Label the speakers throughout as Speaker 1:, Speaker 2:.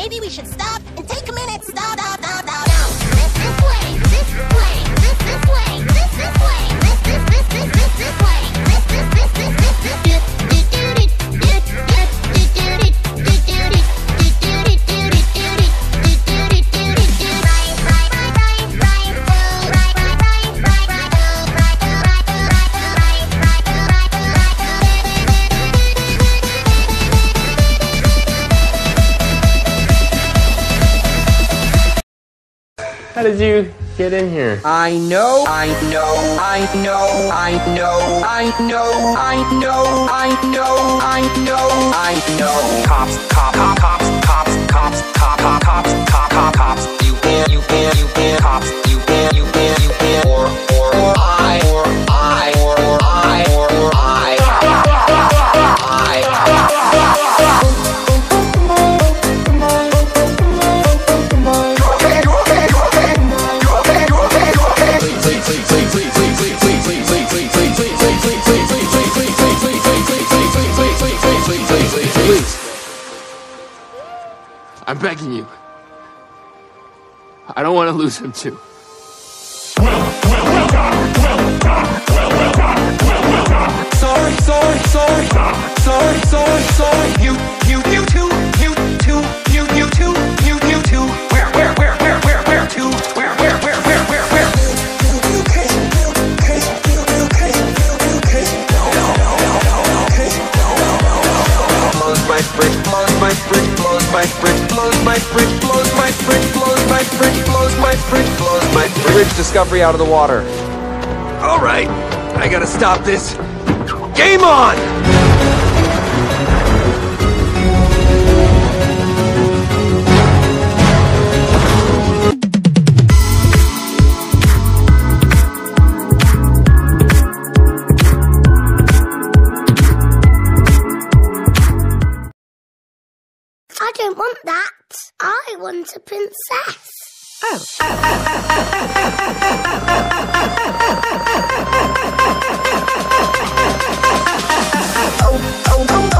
Speaker 1: Maybe we should stop and take a minute. Stop, stop, stop, stop, stop. This way, this way.
Speaker 2: How did you get in here?
Speaker 3: I know, I know, I know, I know, I know, I know, I know, I know, I know.
Speaker 4: Cops, cop, cop, cops, cops, cops, cop, cop, cops, cop, cop, cops. You can, you can, you can, cops. You can, you can, you can. Or, or, or I,
Speaker 3: or
Speaker 5: I'm begging you. I don't want to lose him too.
Speaker 4: Sorry, sorry, sorry, sorry, sorry, sorry. You, you, you too, my fridge, blows my fridge, blows my fridge, blows my fridge, blows my fridge. Bridge Discovery out of the water.
Speaker 6: All right, I gotta stop this. Game on!
Speaker 7: I don't want that. I want a princess. Did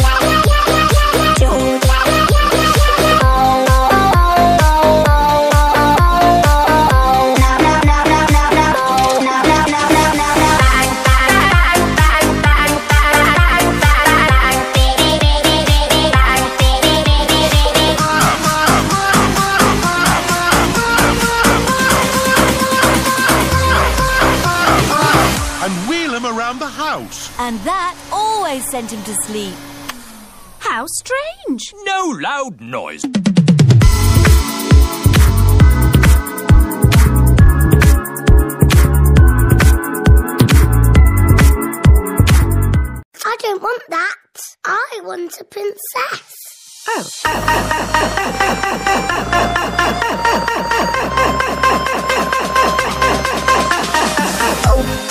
Speaker 8: That always sent him to sleep. How strange.
Speaker 9: No loud noise.
Speaker 7: I don't want that. I want a princess. Oh.